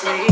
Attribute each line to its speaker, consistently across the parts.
Speaker 1: sleep.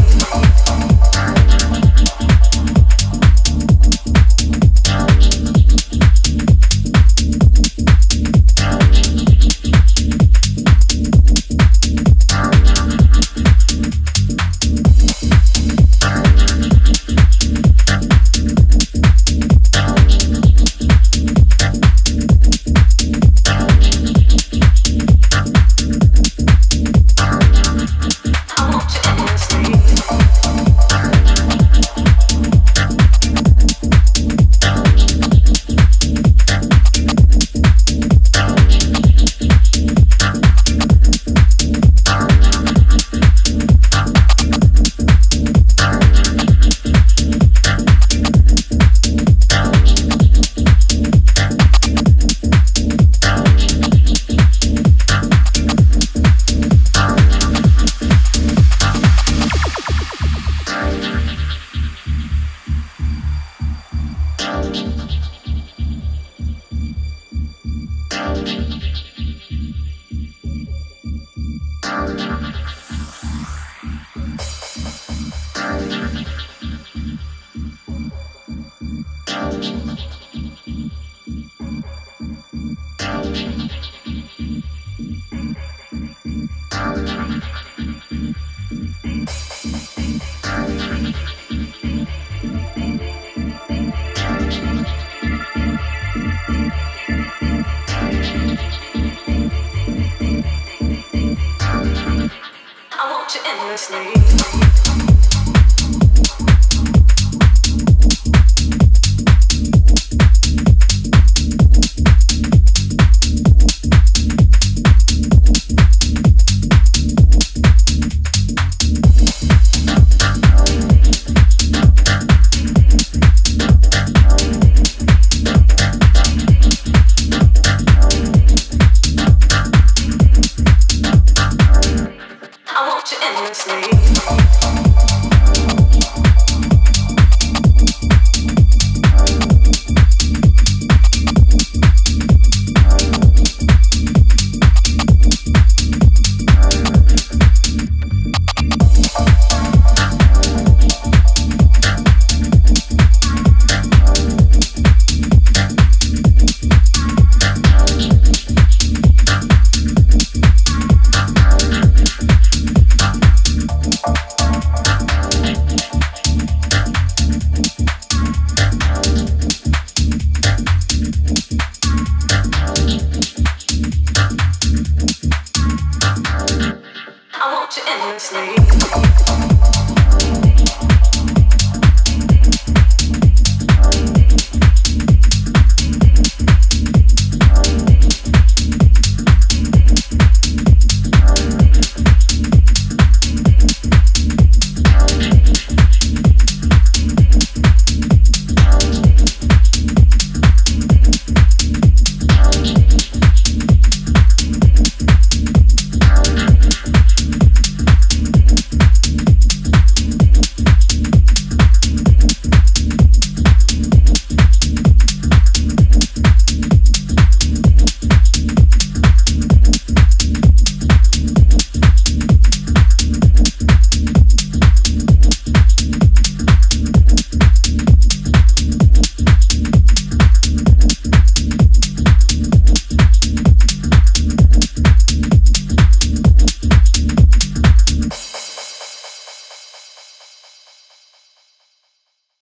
Speaker 1: sleep. sleep. endlessly.